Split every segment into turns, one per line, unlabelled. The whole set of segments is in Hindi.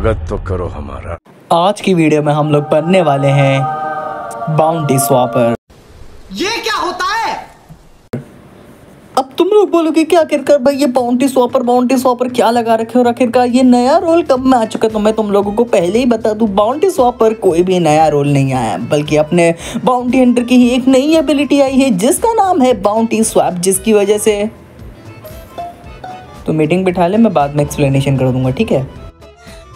स्वागत तो करो हमारा।
आज की वीडियो में हम लोग बनने वाले हैं बाउंड्री स्वापर
ये क्या होता है?
अब तुम लोग बोलोगे कि आखिरकार भाई ये बाउंटी स्वॉपर बाउंटी स्वॉपर क्या लगा रखे हो? और आखिरकार ये नया रोल कब में आ चुका है? तो मैं तुम लोगों को पहले ही बता दूँ बाउंड्री स्वापर कोई भी नया रोल नहीं आया बल्कि अपने बाउंड्री हंटर की ही एक नई एबिलिटी आई है जिसका नाम है बाउंड्री स्वैप जिसकी वजह से तो मीटिंग बिठा ले मैं बाद में एक्सप्लेनेशन कर दूँगा ठीक है?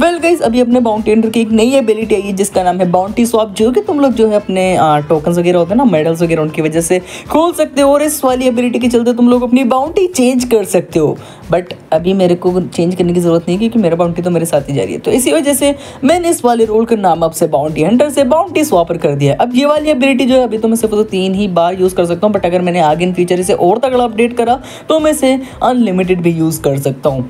वेल गाइज़ अभी अपने बाउंटी हंटर की एक नई एबिलिटी आई है, जिसका नाम है बाउंटी स्वैप जो कि तुम लोग जो है अपने टोकन वगैरह होते हैं ना मेडल्स वगैरह, उनकी वजह से खोल सकते हो और इस वाली एबिलिटी के चलते तुम लोग अपनी बाउंटी चेंज कर सकते हो। बट अभी मेरे को चेंज करने की ज़रूरत नहीं क्योंकि मेरा बाउंटी तो मेरे साथ ही जा रही है। तो इसी वजह से मैंने इस वाले रोल का नाम अब से बाउंटी हंटर से बाउंटी स्वॉपर कर दिया अब ये वाली एबिलिटी जो है, अभी तो मैं सिर्फ़ तो तीन ही बार यूज़ कर सकता हूँ बट अगर मैंने आगे इन फ्यूचर इसे और तगड़ा अपडेट करा तो मैं इसे अनलिमिटेड भी यूज़ कर सकता हूँ।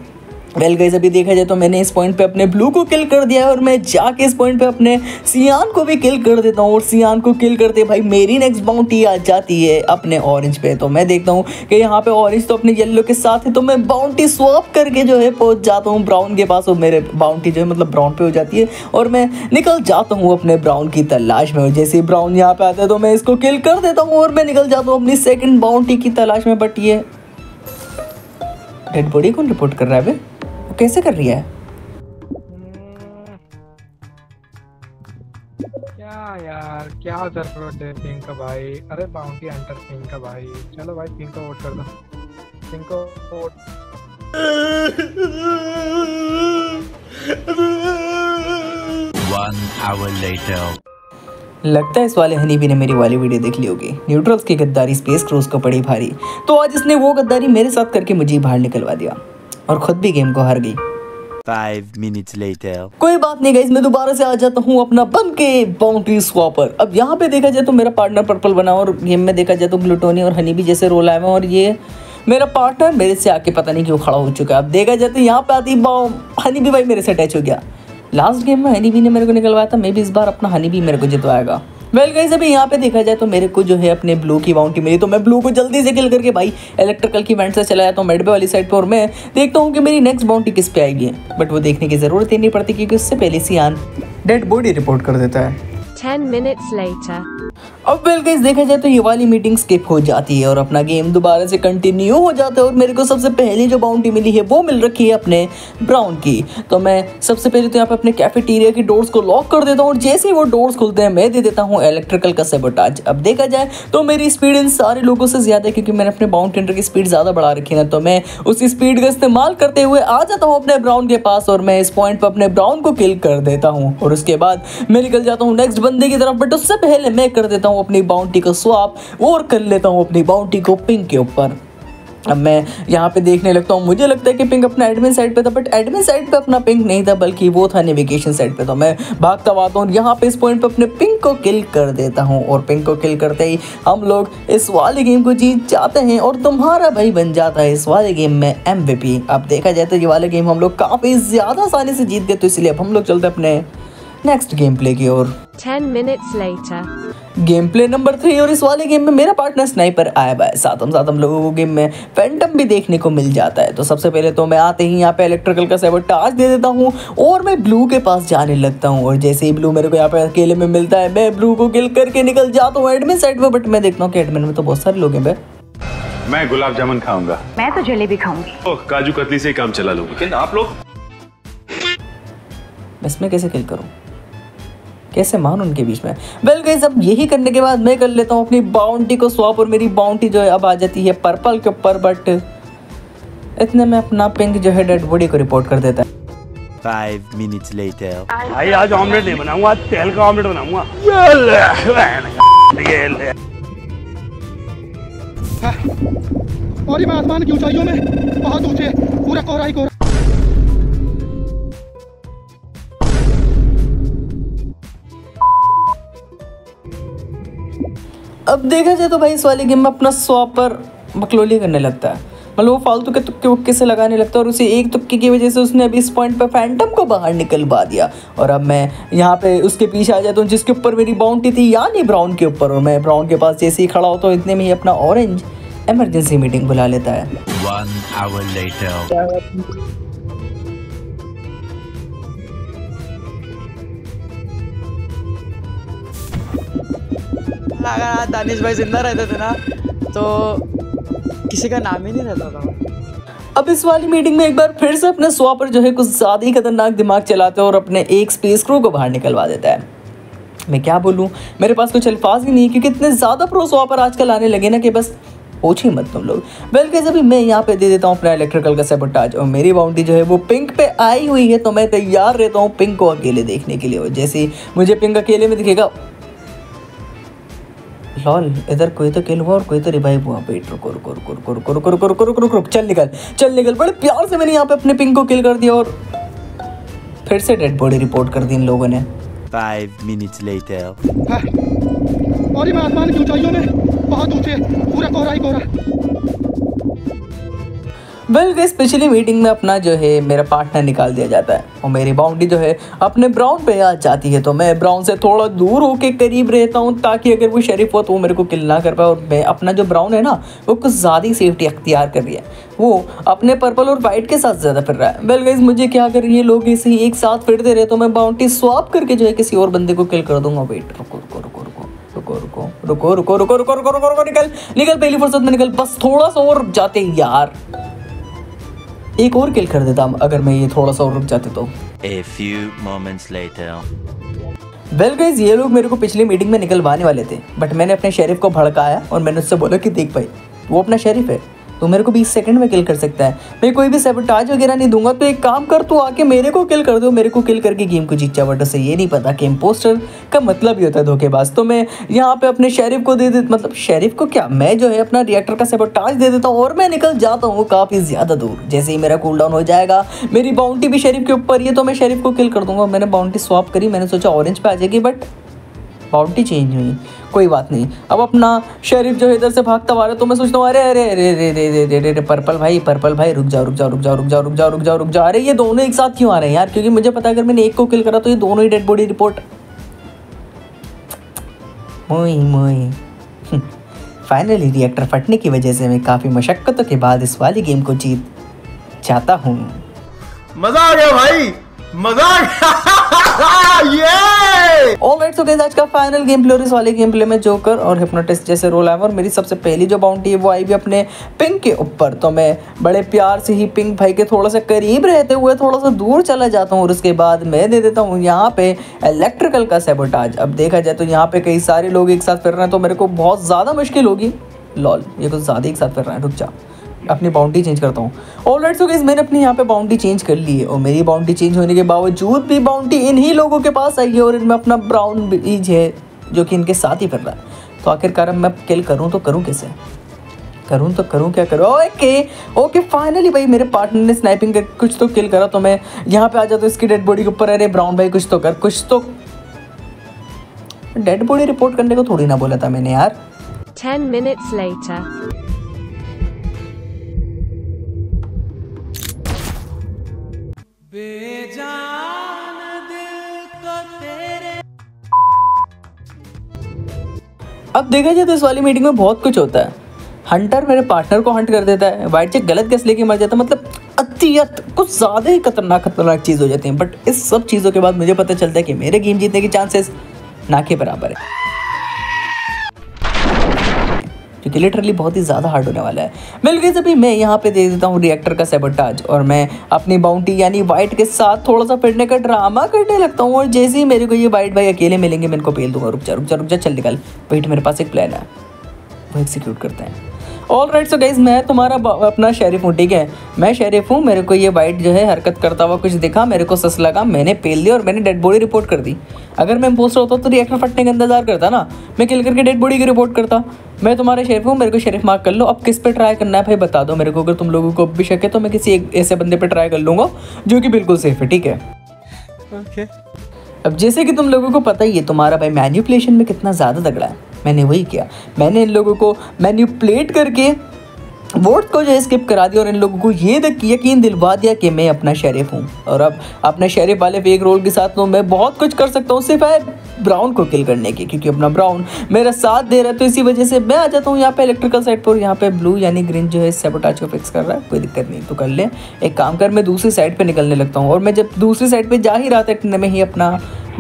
वेल गाइस अभी देखा जाए तो मैंने इस पॉइंट पे अपने ब्लू को किल कर दिया है और मैं जाके इस पॉइंट पे अपने सियान को भी किल कर देता हूँ और सियान को किल करते भाई मेरी नेक्स्ट बाउंटी आ जाती है अपने ऑरेंज पे। तो मैं देखता हूँ कि यहाँ पे ऑरेंज तो अपने येलो के साथ है तो मैं बाउंटी स्वैप करके जो है पहुँच जाता हूँ ब्राउन के पास और मेरे बाउंटी जो है मतलब ब्राउन पे हो जाती है और मैं निकल जाता हूँ अपने ब्राउन की तलाश में। जैसे ही ब्राउन यहाँ पे आता है तो मैं इसको किल कर देता हूँ और मैं निकल जाता हूँ अपनी सेकेंड बाउंटी की तलाश में बट ये डेड बॉडी कौन रिपोर्ट कर रहा है बे वो कैसे कर रही है?
क्या यार क्या ज़रूरत है पिंक का भाई? अरे बाउंटी हंटर पिंक का भाई। चलो भाई पिंक को वोट कर दो। पिंक को वोट
One hour later.
लगता है इस वाले हनीबी ने मेरी वाली वीडियो देख ली होगी। न्यूट्रल्स की गद्दारी स्पेस क्रूज को पड़ी भारी। तो आज इसने वो गद्दारी मेरे साथ करके मुझे बाहर निकलवा दिया। और खुद भी गेम को हार गई।
Five minutes later.
कोई बात नहीं गाइस मैं दोबारा से आ जाता हूँ अपना बन के बाउंड्री स्वॉपर अब यहाँ पे देखा जाए तो मेरा पार्टनर पर्पल बना और गेम में देखा जाए तो ग्लूटोनी और हनी भी जैसे रोल आए हैं और ये मेरा पार्टनर मेरे से आके पता नहीं क्यों खड़ा हो चुका है। अब देखा जाए तो यहाँ पे आती बाउ हनी भी भाई मेरे से अटैच हो गया। लास्ट गेम में हनी भी ने मेरे को निकलवाया था मे भी इस बार अपना हनी भी मेरे को जितवाएगा। वेल गाइस अभी यहाँ पे देखा जाए तो मेरे को जो है अपने ब्लू की बाउंड्री मिली तो मैं ब्लू को जल्दी से किल करके भाई इलेक्ट्रिकल की वेंट से चला जाता हूँ मेडबे वाली साइड पर और मैं देखता हूँ कि मेरी नेक्स्ट बाउंटी किस पे आएगी बट वो देखने की ज़रूरत ही नहीं पड़ती, क्योंकि उससे पहले सियान डेड बॉडी रिपोर्ट कर देता है
10 minutes later.
अब वेल गाइस देखा जाए तो ये वाली मीटिंग स्किप हो जाती है और अपना गेम दोबारा से कंटिन्यू हो जाता है और मेरे को सबसे पहली जो बाउंड्री मिली है वो मिल रखी है अपने ब्राउन की। तो मैं सबसे पहले तो यहाँ पे अपने कैफेटेरिया की डोर्स को लॉक कर देता हूँ और जैसे ही वो डोर्स खुलते हैं मैं दे देता हूँ इलेक्ट्रिकल का सेबोटाज अब देखा जाए तो मेरी स्पीड इन सारे लोगों से ज़्यादा है क्योंकि मैंने अपने बाउंटी हंटर की स्पीड ज़्यादा बढ़ा रखी ना तो मैं उसी स्पीड का इस्तेमाल करते हुए आ जाता हूँ अपने ब्राउन के पास और मैं इस पॉइंट पर अपने ब्राउन को किल कर देता हूँ। और उसके बाद मैं निकल जाता हूँ नेक्स्ट बंदे की तरफ़ बट उससे पहले मैं कर देता हूँ अपनी बाउंटी को स्वाप और कर लेता हूँ अपनी बाउंटी को पिंक के ऊपर। अब मैं यहाँ पे देखने लगता हूँ, मुझे लगता है कि पिंक अपना एडमिन साइड पे था बट एडमिन साइड पे अपना पिंक नहीं था, बल्कि वो था नेविगेशन साइड पे तो मैं भागता हुआ हूँ, यहाँ पे इस पॉइंट पे अपने पिंक को किल कर देता हूँ, और पिंक को किल करते ही हम लोग इस वाले गेम को जीत जाते हैं, और तुम्हारा भाई बन जाता है इस वाले गेम में एम अब देखा जाए तो ये वाले गेम हम लोग काफ़ी ज़्यादा आसानी से जीत गए तो इसलिए अब हम लोग चलते अपने नेक्स्ट गेम प्ले की ओर।
Ten minutes later.
Game play number three और इस वाले गेम में मेरा पार्टनर स्नाइपर आया हुआ है। साथ हम साथ हम लोगों को गेम में फैंटम भी देखने को मिल जाता है। तो सबसे पहले तो मैं आते ही यहाँ पे इलेक्ट्रिकल का सेबोटाज दे देता हूँ और मैं ब्लू के पास जाने लगता हूँ। और जैसे ही ब्लू मेरे को यहाँ पे अकेले में मिलता है मैं ब्लू को किल करके निकल जाता हूँ एडमिन साइड में बट मैं देखता हूँ कि एडमिन में तो बहुत सारे लोग हैं। बे
मैं गुलाब जामुन खाऊँगा।
मैं तो जलेबी खाऊँगी।
ओह काजू कतली से ही काम चला लूँगा लेकिन आप लोग?
मैं इसमें कैसे किल करूँ? कैसे मान उनके बीच में? वेल गाइस अब यही करने के बाद मैं कर लेता हूँ अपनी बाउंटी को स्वैप और मेरी बाउंटी जो है अब आ जाती है पर्पल के ऊपर बट इतने में अपना पिंक जो है डेड बॉडी को रिपोर्ट कर देता है।
Five minutes later.
भाई आज ऑमलेट नहीं बनाऊँगा तेल का ऑमलेट बनाऊँगा।
और ये मैं आसमान की ऊंचाइयों में बहुत ऊँचे पूरा कोहरा ही कोहरा।
अब देखा जाए तो भाई इस वाली गेम में अपना स्वॉपर बकलोली करने लगता है। मतलब वो फालतू के तुक्के उक्के से लगाने लगता है और उसे एक तुक्के की वजह से उसने अभी इस पॉइंट पर फैंटम को बाहर निकलवा दिया। और अब मैं यहाँ पे उसके पीछे आ जाता हूँ जिसके ऊपर मेरी बाउंड्री थी यानी ब्राउन के ऊपर। और मैं ब्राउन के पास जैसे ही खड़ा होता हूँ इतने में ही अपना ऑरेंज एमरजेंसी मीटिंग बुला लेता है।
अगर दानिश भाई ज़िंदा रहते थे ना तो किसी का नाम ही नहीं रहता था।
अब इस वाली मीटिंग में एक बार फिर से अपने स्वापर जो है कुछ ज़्यादा ही खतरनाक दिमाग चलाते हैं और अपने एक स्पेस क्रू को बाहर निकलवा देता है। मैं क्या बोलूँ? मेरे पास कुछ अल्फाज ही नहीं क्योंकि इतने ज़्यादा प्रो स्वापर आजकल आने लगे ना कि बस पूछ ही मत तुम लोग। बल्कि जब मैं यहाँ पे दे देता हूँ अपना इलेक्ट्रिकल का सेबोटाज और मेरी बाउंड्री जो है वो पिंक पे आई हुई है तो मैं तैयार रहता हूँ पिंक को अकेले देखने के लिए। जैसे मुझे पिंक अकेले में दिखेगा लॉल इधर कोई तो किल हुआ और कोई तो रिवाइव हुआ वेट रुको रुको रुको रुको रुको रुको रुको रुको रुको रुको रुको चल निकल चल निकल बड़े प्यार से मैंने यहाँ पे अपने पिंक को किल कर दिया और फिर से डेड बॉडी रिपोर्ट कर दी इन लोगों ने
फाइव minutes later.
है और ये मैं आसमान की ऊंचाइयों में बहुत ऊँचे पूरा कोहरा ही कोहरा
वेल गई स्पेशली मीटिंग में अपना जो है मेरा पार्टनर निकाल दिया जाता है और मेरी बाउंड्री जो है अपने ब्राउन पे आ जाती है तो मैं ब्राउन से थोड़ा दूर होके करीब रहता हूँ ताकि अगर वो शरीफ हो तो वो मेरे को किल ना कर पाए और मैं अपना जो ब्राउन है ना वो कुछ ज़्यादा ही सेफ्टी अख्तियार कर रही है वो अपने पर्पल और वाइट के साथ ज़्यादा फिर रहा है वेल गाइस मुझे क्या कर ये लोग इसे एक साथ फिरते रहे तो मैं बाउंड्री स्वाप करके जो है किसी और बंदे को किल कर दूँगा वेट रुको रुको रुको रुको रुको रुको रुको रुको रुको रुको रुको रुको निकल निकल पहली फुर्सत में निकल बस थोड़ा सा और जाते यार एक और किल कर देता अगर मैं ये थोड़ा सा और रुक जाते तो
A few moments later.
Well guys ये लोग मेरे को पिछली मीटिंग में निकलवाने वाले थे बट मैंने अपने शेरिफ को भड़काया और मैंने उससे बोला कि देख भाई वो अपना शेरिफ है तो मेरे को 20 सेकंड में किल कर सकता है। मैं कोई भी सेबोटाज वगैरह नहीं दूँगा तो एक काम कर, तू आके मेरे को किल कर दो, मेरे को किल करके गेम को जीत जा बट उसे ये नहीं पता कि इम्पोस्टर का मतलब ही होता है धोखेबाज। तो मैं यहाँ पे अपने शेरिफ को दे दे मतलब शेरिफ को क्या? मैं जो है अपना रिएक्टर का सेबोटाज दे देता हूँ और मैं निकल जाता हूँ काफ़ी ज़्यादा दूर। जैसे ही मेरा कूल डाउन हो जाएगा, मेरी बाउंटी भी शेरिफ के ऊपर ही है तो मैं शेरिफ को किल कर दूँगा। मैंने बाउंटी स्वैप करी, मैंने सोचा ऑरेंज पे आ जाएगी बट बाउंड्री चेंज हुई। कोई बात नहीं। अब अपना शरीफ जो इधर से भागता हुआ रहा तो मैं सोचता हूँ, अरे अरे अरे अरे अरे अरे अरे पर्पल भाई पर्पल भाई, रुक जाओ रुक जाओ रुक जाओ रुक जाओ रुक जाओ रुक जाओ रुक जाओ। अरे, ये दोनों एक साथ क्यों आ रहे हैं यार? क्योंकि मुझे पता अगर मैंने एक को किल करा तो ये दोनों ही डेड बॉडी रिपोर्ट मोई मोई। हम्म। फाइनली रिएक्टर फटने की वजह से मैं काफ़ी मशक्क़तों के बाद इस वाली गेम को जीत जाता हूँ।
मज़ा आ गया भाई, मज़ा आ गया।
जोकर और हिप्नोटिस्ट जैसे रोल आए और मेरी सबसे पहली जो बाउंटी है, वो आई भी अपने पिंक के ऊपर। तो मैं बड़े प्यार से ही पिंक भाई के थोड़ा सा करीब रहते हुए, थोड़ा सा दूर चला जाता हूँ और उसके बाद मैं दे देता हूँ यहाँ पे इलेक्ट्रिकल का सेबोटाज अब देखा जाए तो यहाँ पे कई सारे लोग एक साथ फिर रहे हैं तो मेरे को बहुत ज़्यादा मुश्किल होगी। लॉल, ये कुछ ज़्यादा एक साथ फिर रहे हैं, रुक जा। अपनी बाउंड्री चेंज करता हूँ। ऑल राइट सो गाइस मैंने अपनी यहाँ पे बाउंड्री चेंज कर ली है और मेरी बाउंड्री चेंज होने के बावजूद भी बाउंड्री इन्हीं लोगों के पास आई है और इनमें अपना ब्राउन बीज है जो कि इनके साथ ही फिर रहा है। तो आखिरकार अब मैं किल करूँ तो करूँ कैसे? करूँ तो करूँ क्या करूँ? ओके ओके फाइनली भाई मेरे पार्टनर ने स्नाइपिंग कर कुछ तो किल करा तो मैं यहाँ पे आ जाता हूँ इसकी डेड बॉडी के ऊपर। अरे ब्राउन भाई, कुछ तो कर, कुछ तो। डेड बॉडी रिपोर्ट करने को थोड़ी ना बोला था मैंने यार।
10 minutes later.
अब देखा जाए तो इस वाली मीटिंग में बहुत कुछ होता है। हंटर मेरे पार्टनर को हंट कर देता है। वाइट चेक गलत गैस लेके मर जाता है। मतलब अतियत, कुछ ज़्यादा ही खतरनाक खतरनाक चीज़ हो जाती है। बट इस सब चीज़ों के बाद मुझे पता चलता है कि मेरे गेम जीतने के चांसेस ना के बराबर है। क्योंकि लिटरली बहुत ही ज़्यादा हार्ड होने वाला है। मिल गई अभी मैं यहाँ पे दे देता हूँ रिएक्टर का सेबोटाज और मैं अपनी बाउंटी यानी वाइट के साथ थोड़ा सा फिरने का ड्रामा करने लगता हूँ और जैसे ही मेरे को ये वाइट भाई अकेले मिलेंगे, मैं इनको पेल दूँगा। रुक जा रुक जा रुक जा, चल निकल। वेट मेरे पास एक प्लान है। वो एग्जीक्यूट करते हैं। ऑल राइट सो गाइज़ मैं तुम्हारा अपना शेरिफ हूँ ठीक है? मैं शेरिफ हूँ मेरे को ये वाइट जो है हरकत करता हुआ कुछ दिखा मेरे को सस लगा मैंने पेल दिया और मैंने डेड बॉडी रिपोर्ट कर दी। अगर मैं पोस्टर होता तो रिएक्टर फटने का इंतज़ार करता ना। मैं किल करके डेड बॉडी की रिपोर्ट करता। मैं तुम्हारे शेरिफ हूँ मेरे को शेरिफ मार्क कर लो। अब किस पे ट्राई करना है भाई बता दो मेरे को। अगर तुम लोगों को भी शक है तो मैं किसी एक ऐसे बंदे पे ट्राई कर लूँगा जो कि बिल्कुल सेफ़ है ठीक है? ओके अब जैसे कि तुम लोगों को पता ही है तुम्हारा भाई मैन्युपुलेशन में कितना ज़्यादा तगड़ा है। मैंने वही किया। मैंने इन लोगों को मैन्युपुलेट करके वोट को जो है स्किप करा दिया और इन लोगों को ये तक यकीन दिलवा दिया कि मैं अपना शेरिफ हूँ। और अब अपने शेरिफ वाले फेक रोल के साथ तो मैं बहुत कुछ कर सकता हूँ, सिर्फ़ है ब्राउन को किल करने की, क्योंकि अपना ब्राउन मेरा साथ दे रहा है। तो इसी वजह से मैं आ जाता हूँ यहाँ पे इलेक्ट्रिकल साइड पर यहाँ पे ब्लू यानी ग्रीन जो है सेबोटाज को फिक्स कर रहा है। कोई दिक्कत नहीं तो कर ले। एक काम कर, मैं दूसरी साइड पर निकलने लगता हूँ और मैं जब दूसरी साइड पर जा ही रहा था में ही अपना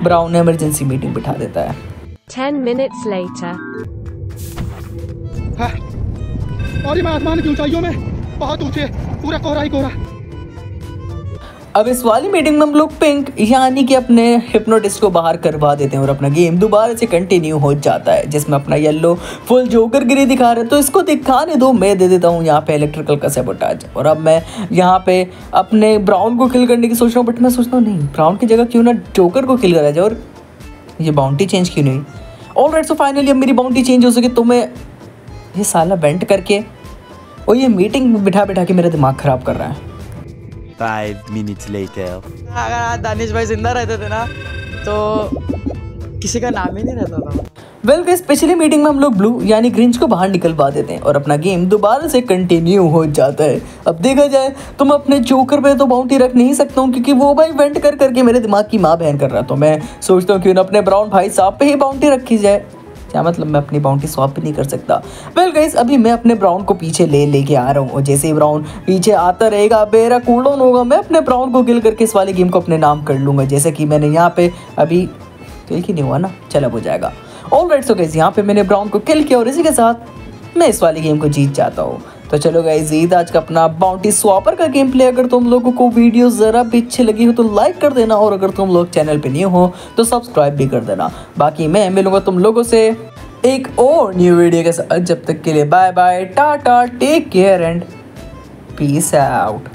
ब्राउन एमरजेंसी मीटिंग बिठा देता है।
10 minutes later.
और ये मैं आसमान की ऊंचाइयों में बहुत ऊँचे पूरा कोहरा ही कोहरा।
अब इस वाली मीटिंग में हम लोग पिंक यानी कि अपने हिप्नोटिस्ट को बाहर करवा देते हैं और अपना गेम दोबारा से कंटिन्यू हो जाता है जिसमें अपना येलो फुल जोकर गिरी दिखा रहे हैं। तो इसको दिखाने दो मैं दे देता हूँ यहाँ पे इलेक्ट्रिकल का सेबोटाज और अब मैं यहाँ पे अपने ब्राउन को किल करने की सोच रहा हूँ बट मैं सोचता हूँ नहीं ब्राउन की जगह क्यों ना जोकर को किल करा जाए? और ये बाउंड्री चेंज क्यों नहीं ऑल राइट सो फाइनली अब मेरी बाउंड्री चेंज हो सके तो मैं ये साला बेंट करके और ये मीटिंग बिठा बिठा के मेरा दिमाग ख़राब कर रहा है
Five minutes later.
अगर आज दानिश भाई ज़िंदा रहते थे ना तो किसी का नाम ही नहीं रहता था
वेल well, पिछली मीटिंग में हम लोग ब्लू यानी ग्रिंच को बाहर निकलवा देते हैं और अपना गेम दोबारा से कंटिन्यू हो जाता है। अब देखा जाए तो मैं अपने जोकर पे तो बाउंटी रख नहीं सकता हूँ क्योंकि वो भाई वेंट कर करके मेरे दिमाग की माँ बहन कर रहा तो मैं सोचता हूँ क्यों ना अपने ब्राउन भाई साहब पे ही बाउंटी रखी जाए। क्या मतलब मैं अपनी बाउंटी स्वैप नहीं कर सकता? वेल गाइस अभी मैं अपने ब्राउन को पीछे ले लेके आ रहा हूँ। और जैसे ही ब्राउन पीछे आता रहेगा मेरा कूल होगा मैं अपने ब्राउन को गिल करके इस वाले गेम को अपने नाम कर लूँगा। जैसे कि मैंने यहाँ पे अभी किल की नहीं हुआ ना चल हो जाएगा। ऑल राइट सो गाइस यहाँ पे मैंने ब्राउन को किल किया और इसी के साथ मैं इस वाली गेम को जीत जाता हूँ। तो चलो गाइज़ ईद आज का अपना बाउंटी स्वापर का गेम प्ले अगर तुम लोगों को वीडियो ज़रा भी अच्छी लगी हो तो लाइक कर देना और अगर तुम लोग चैनल पे न्यू हो तो सब्सक्राइब भी कर देना। बाकी मैं मिलूँगा तुम लोगों से एक और न्यू वीडियो के साथ। जब तक के लिए bye bye tata take care and peace out